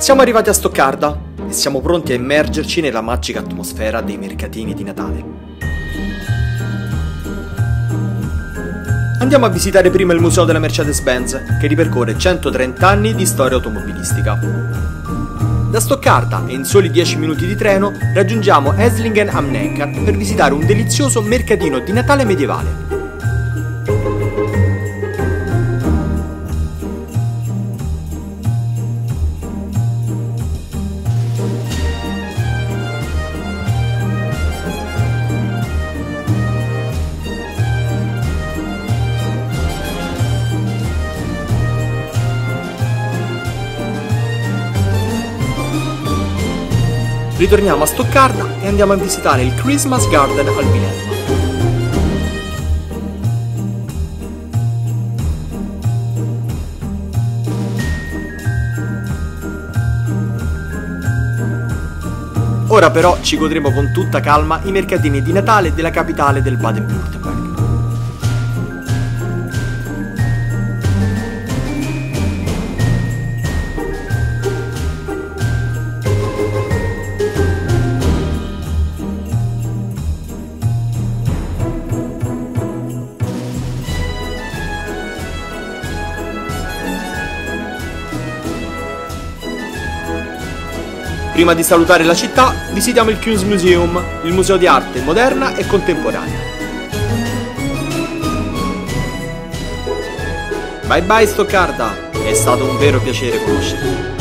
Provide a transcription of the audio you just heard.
Siamo arrivati a Stoccarda e siamo pronti a immergerci nella magica atmosfera dei mercatini di Natale. Andiamo a visitare prima il museo della Mercedes-Benz, che ripercorre 130 anni di storia automobilistica. Da Stoccarda e in soli 10 minuti di treno raggiungiamo Eslingen am Neckar per visitare un delizioso mercatino di Natale medievale. Ritorniamo a Stoccarda e andiamo a visitare il Christmas Garden al Vilelma. Ora però ci godremo con tutta calma i mercatini di Natale della capitale del Baden-Württemberg. Prima di salutare la città, visitiamo il Kunstmuseum, il museo di arte moderna e contemporanea. Bye bye Stoccarda, è stato un vero piacere conoscerti.